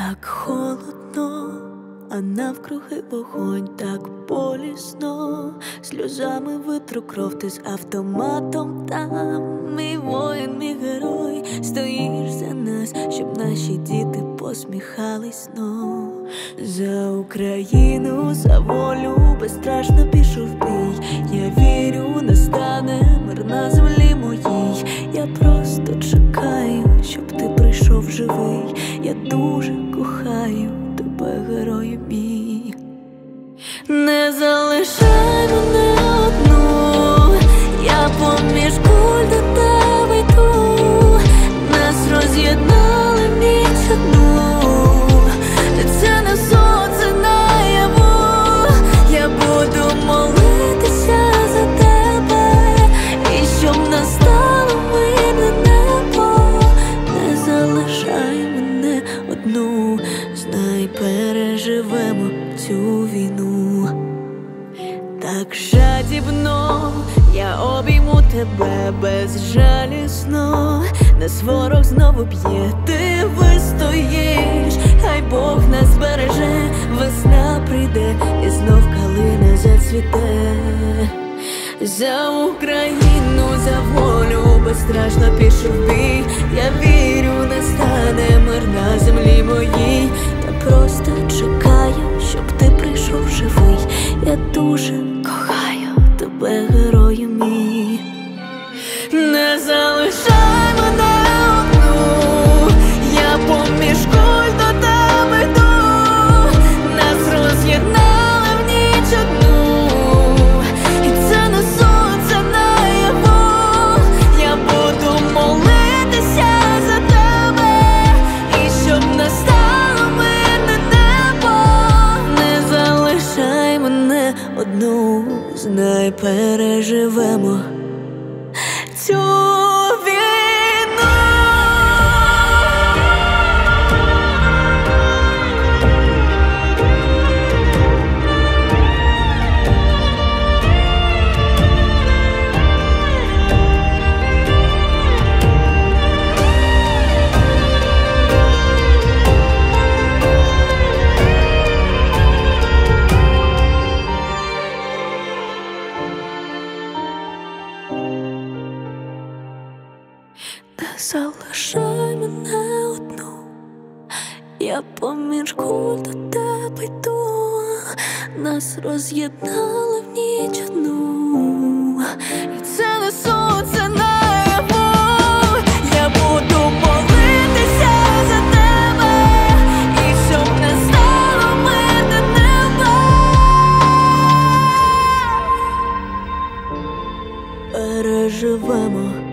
Так холодно, а навкруги вогонь так болісно, сльозами витру кров ти з автоматом там, мій воїн, мій герой, стоїш за нас, щоб наші діти посміхались знов За Україну, за волю, безстрашно пішов бій. Я вірю, настане мир на землі моїй. Я просто чекаю, щоб ти прийшов живий. Я дуже кохаю тебе, герою мій. Не залишай мене одну, я поміж куль до тебе йду, нас роз'єднали одну, знай, переживемо цю війну. Так жадібно я обійму тебе безжалісно, нас ворог знову б'є, ти вистоїш, хай Бог нас збереже, весна прийде, і знов калина зацвіте. За Україну, за волю безстрашно пішов бій. Я дуже кохаю тебе, герою мій. Не залишай знай, переживемо. Цю Не залишай мене одну, я помірку до тебе йду, нас роз'єднали в ніч одну, і це не сонце це наяву, я буду молитися за тебе, і щоб стало мене. Переживемо.